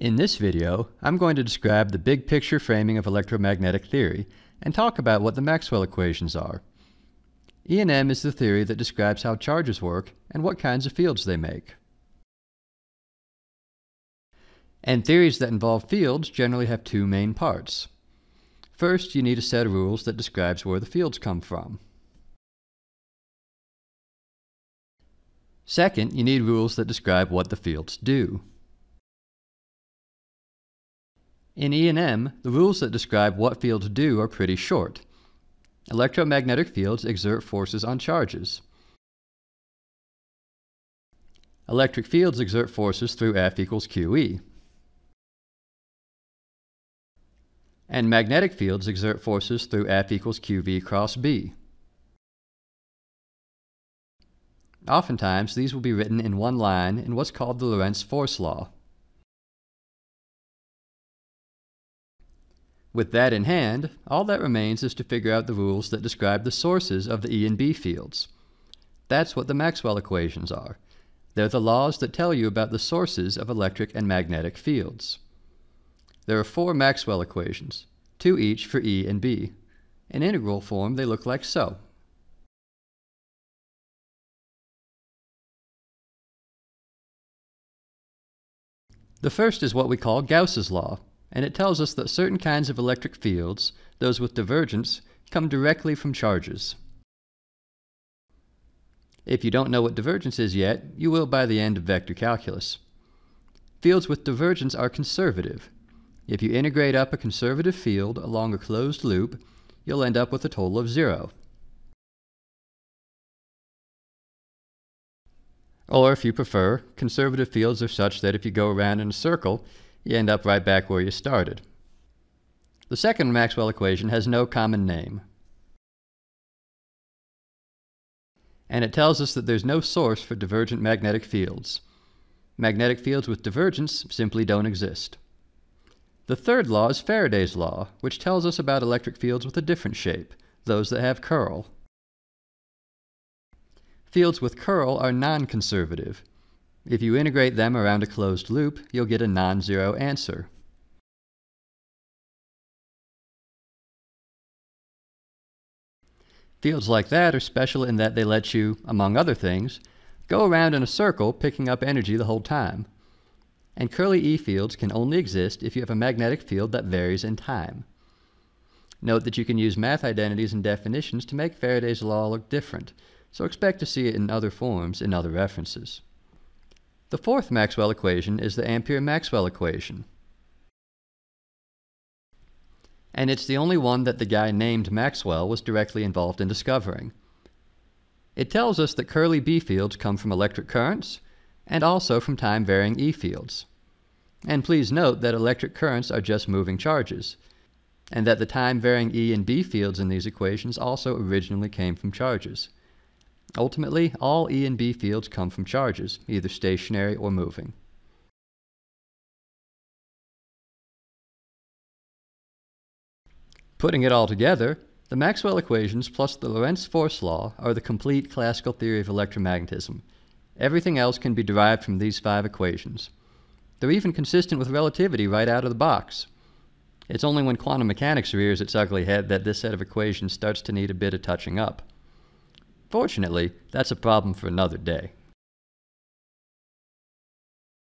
In this video, I'm going to describe the big picture framing of electromagnetic theory and talk about what the Maxwell equations are. E&M is the theory that describes how charges work and what kinds of fields they make. And theories that involve fields generally have two main parts. First, you need a set of rules that describes where the fields come from. Second, you need rules that describe what the fields do. In E&M, the rules that describe what fields do are pretty short. Electromagnetic fields exert forces on charges. Electric fields exert forces through F equals QE. And magnetic fields exert forces through F equals QV cross B. Oftentimes, these will be written in one line in what's called the Lorentz force law. With that in hand, all that remains is to figure out the rules that describe the sources of the E and B fields. That's what the Maxwell equations are. They're the laws that tell you about the sources of electric and magnetic fields. There are four Maxwell equations, two each for E and B. In integral form, they look like so. The first is what we call Gauss's law, and it tells us that certain kinds of electric fields, those with divergence, come directly from charges. If you don't know what divergence is yet, you will by the end of vector calculus. Fields with divergence are conservative. If you integrate up a conservative field along a closed loop, you'll end up with a total of zero. Or if you prefer, conservative fields are such that if you go around in a circle, you end up right back where you started. The second Maxwell equation has no common name. And it tells us that there's no source for divergent magnetic fields. Magnetic fields with divergence simply don't exist. The third law is Faraday's law, which tells us about electric fields with a different shape, those that have curl. Fields with curl are non-conservative, if you integrate them around a closed loop, you'll get a non-zero answer. Fields like that are special in that they let you, among other things, go around in a circle picking up energy the whole time. And curly E fields can only exist if you have a magnetic field that varies in time. Note that you can use math identities and definitions to make Faraday's law look different, so expect to see it in other forms in other references. The fourth Maxwell equation is the Ampere-Maxwell equation. And it's the only one that the guy named Maxwell was directly involved in discovering. It tells us that curly B fields come from electric currents and also from time-varying E fields. And please note that electric currents are just moving charges, and that the time-varying E and B fields in these equations also originally came from charges. Ultimately, all E and B fields come from charges, either stationary or moving. Putting it all together, the Maxwell equations plus the Lorentz force law are the complete classical theory of electromagnetism. Everything else can be derived from these five equations. They're even consistent with relativity right out of the box. It's only when quantum mechanics rears its ugly head that this set of equations starts to need a bit of touching up. Fortunately, that's a problem for another day.